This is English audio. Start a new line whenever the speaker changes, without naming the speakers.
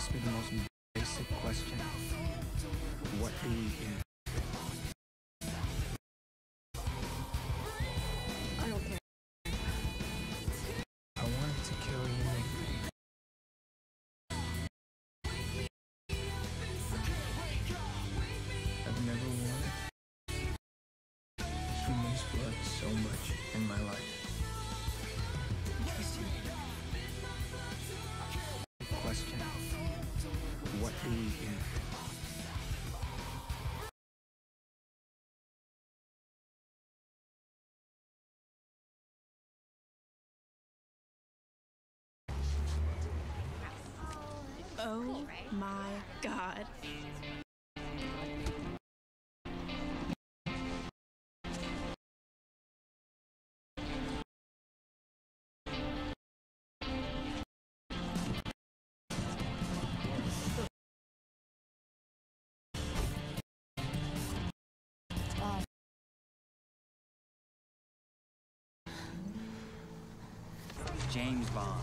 Ask me the most basic question. What do you eat?
I don't care.
I wanted to kill you. I've never wanted human's blood so much What eat?
Oh my god.
James Bond.